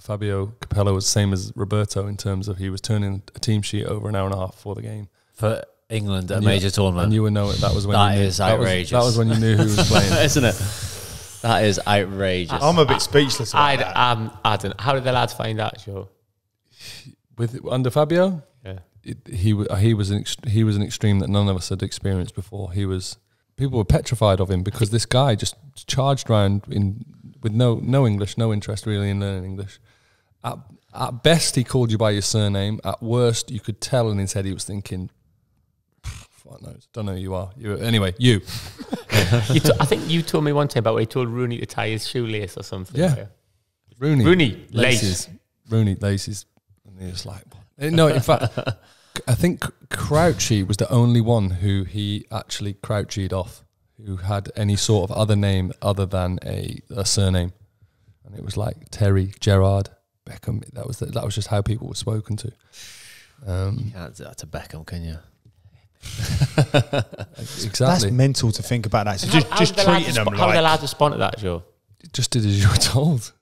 Fabio Capello was the same as Roberto in terms of he was turning a team sheet over an hour and a half before the game. for England at a And you- major tournament. And you would know it. That was when That you knew, is that was- outrageous. that was when you knew who was playing. isn't it? That is outrageous. I'm a bit speechless about I'd, that. um, I don't. How did the lads find out, Joe? With under Fabio, Yeah. it, he wa- he was an ext- he was an extreme that none of us had experienced before. He was people were petrified of him because this guy just charged around in with no no English, no interest really in learning English. At, at best, he called you by your surname. At worst, you could tell in his head he was thinking, "Fuck knows, don't know who you are." You anyway, you You I think you told me one time about where he told Rooney to tie his shoelace or something. Yeah. Rooney Rooney, lace. laces, Rooney laces, and he was like, what? Eh, no. In fact, I think Crouchy was the only one who he actually crouchied off, who had any sort of other name other than a, a surname, and it was like Terry Gerrard Beckham. That was the, that was just how people were spoken to. Um, You can't do that to Beckham, can you? exactly. That's mental to think about that. So just, How- how just did treating them resp- How did the like lads respond to that, Joe? just did as you were told.